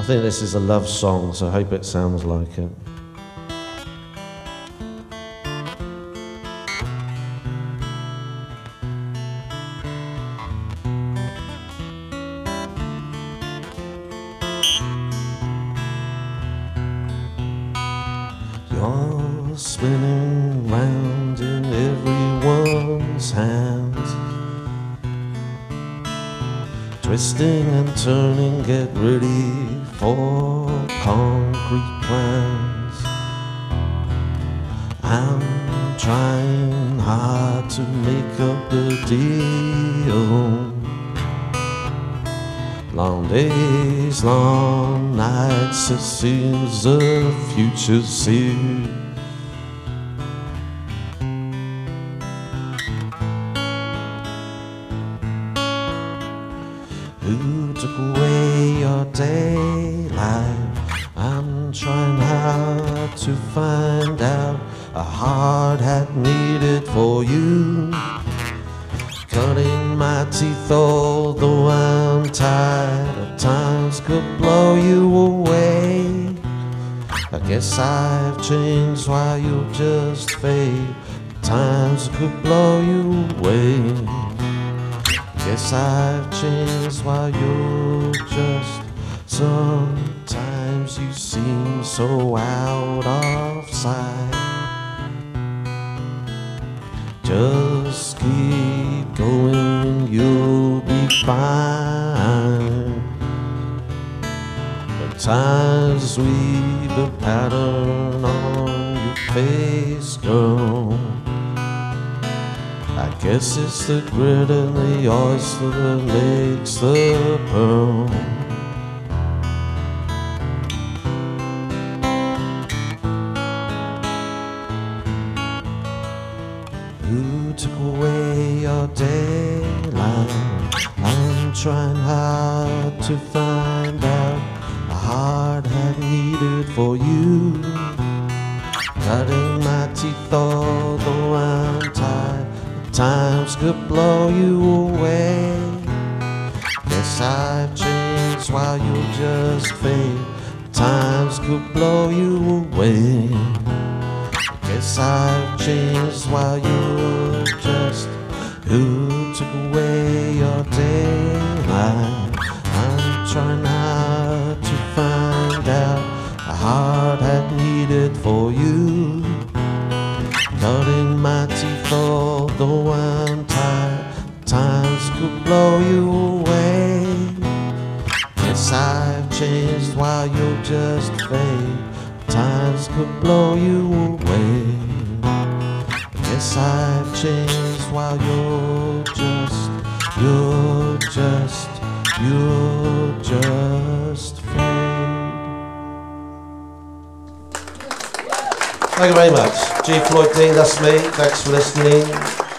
I think this is a love song, so I hope it sounds like it. Twisting and turning, get ready for concrete plans. I'm trying hard to make up the deal. Long days, long nights, it seems the future's here. Who took away your daylight? I'm trying hard to find out. A hard hat needed for you. Cutting my teeth, although I'm tired. At times could blow you away. I guess I've changed while you just fade. Times could blow you away. Guess I've changed while you're just. Sometimes you seem so out of sight. Just keep going, you'll be fine. At times weave a pattern on your face, girl. Guess it's the grit and the oyster that makes the pearl. Who took away your daylight? I'm trying hard to find out a hard hat needed for you. Cutting Times could blow you away. Guess I've changed while you just fade. Times could blow you away. Guess I've changed while you just who took away your daylight. I'm trying hard to find out a hard hat needed for you. Cutting my Times could blow you away. Yes, I've changed while you're just fade. Times could blow you away. Yes, I've changed while you're just, you're just, you're just fade. Thank you very much. G. Floyd D, that's me. Thanks for listening.